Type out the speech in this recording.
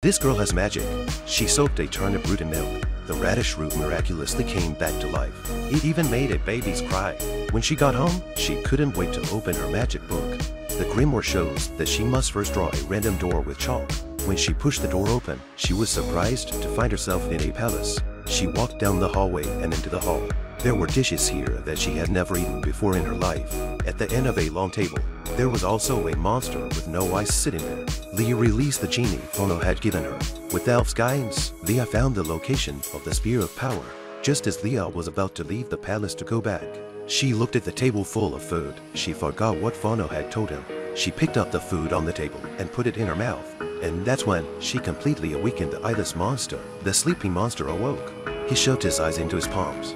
This girl has magic. She soaked a turnip root in milk. The radish root miraculously came back to life. It even made a baby's cry. When she got home, she couldn't wait to open her magic book. The grimoire shows that she must first draw a random door with chalk. When she pushed the door open, she was surprised to find herself in a palace. She walked down the hallway and into the hall. There were dishes here that she had never eaten before in her life. At the end of a long table, there was also a monster with no eyes sitting there. Leah released the genie Fono had given her. With Elf's guidance, Leah found the location of the Spear of Power. Just as Leah was about to leave the palace to go back, she looked at the table full of food. She forgot what Fono had told him. She picked up the food on the table and put it in her mouth. And that's when she completely awakened the eyeless monster. The sleeping monster awoke. He shoved his eyes into his palms